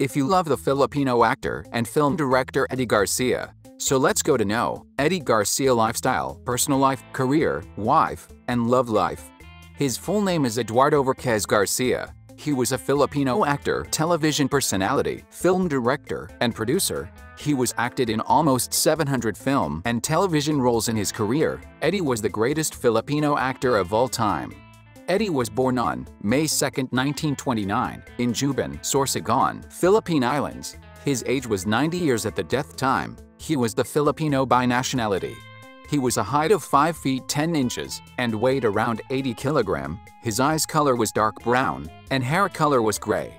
if you love the Filipino actor and film director Eddie Garcia. So let's go to know Eddie Garcia lifestyle, personal life, career, wife, and love life. His full name is Eduardo Verchez Garcia. He was a Filipino actor, television personality, film director, and producer. He was acted in almost 700 film and television roles in his career. Eddie was the greatest Filipino actor of all time. Eddie was born on May 2, 1929, in Juban, Sorsogon, Philippine Islands. His age was 90 years at the death time. He was the Filipino by nationality. He was a height of 5 feet 10 inches and weighed around 80 kilogram. His eyes color was dark brown and hair color was gray.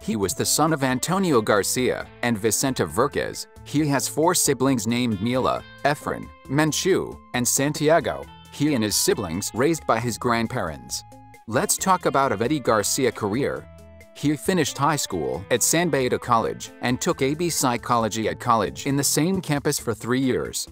He was the son of Antonio Garcia and Vicenta Verchez. He has four siblings named Mila, Efren, Menchu, and Santiago. He and his siblings raised by his grandparents. Let's talk about Eddie Garcia career. He finished high school at San Beda College and took AB Psychology at college in the same campus for three years.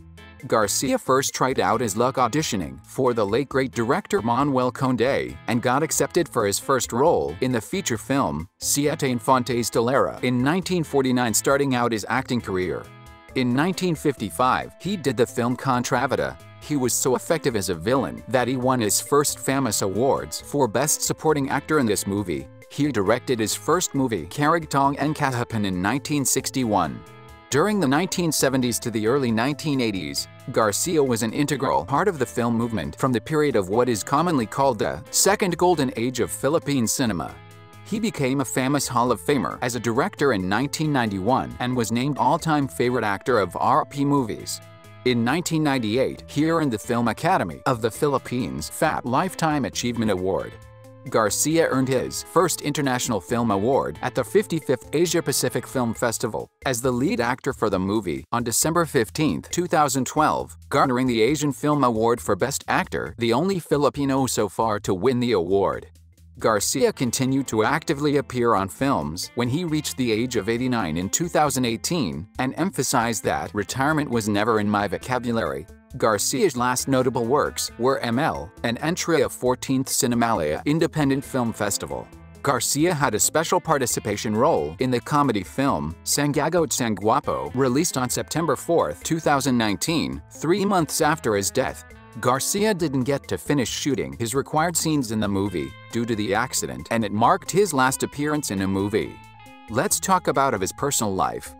Garcia first tried out his luck auditioning for the late-great director Manuel Conde and got accepted for his first role in the feature film Siete Infantes de Lara in 1949 starting out his acting career. In 1955, he did the film Contravita. He was so effective as a villain that he won his first FAMAS awards for Best Supporting Actor in this movie. He directed his first movie Karugtong ng Kahapon in 1961. During the 1970s to the early 1980s, Garcia was an integral part of the film movement from the period of what is commonly called the Second Golden Age of Philippine cinema. He became a FAMAS Hall of Famer as a director in 1991 and was named all-time favorite actor of RP movies. In 1998, he earned the Film Academy of the Philippines FAP Lifetime Achievement Award. Garcia earned his first International Film Award at the 55th Asia-Pacific Film Festival as the lead actor for the movie on December 15, 2012, garnering the Asian Film Award for Best Actor, the only Filipino so far to win the award. Garcia continued to actively appear on films when he reached the age of 89 in 2018 and emphasized that retirement was never in my vocabulary. Garcia's last notable works were ML, an entry of 14th Cinemalaya Independent Film Festival. Garcia had a special participation role in the comedy film Sangago Sangguapo, released on September 4, 2019, three months after his death. Garcia didn't get to finish shooting his required scenes in the movie due to the accident and it marked his last appearance in a movie. Let's talk about of his personal life.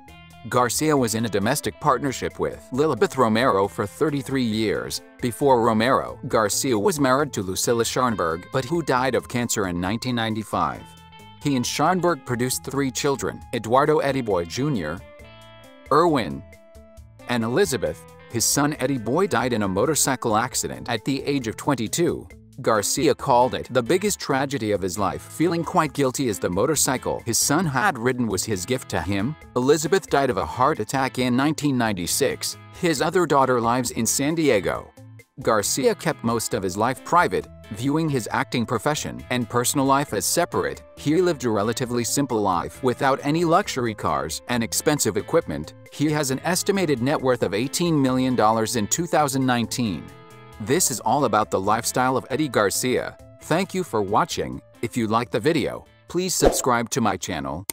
Garcia was in a domestic partnership with Lilibeth Romero for 33 years. Before Romero, Garcia was married to Lucilla Scharnberg, but who died of cancer in 1995. He and Scharnberg produced three children, Eduardo Eddie Jr., Erwin, and Elizabeth. His son Eddie Boy died in a motorcycle accident at the age of 22. Garcia called it the biggest tragedy of his life, feeling quite guilty as the motorcycle his son had ridden was his gift to him. Elizabeth died of a heart attack in 1996. His other daughter lives in San Diego. Garcia kept most of his life private, viewing his acting profession and personal life as separate. He lived a relatively simple life without any luxury cars and expensive equipment. He has an estimated net worth of $18 million in 2019. This is all about the lifestyle of Eddie Garcia. Thank you for watching. If you like the video, please subscribe to my channel.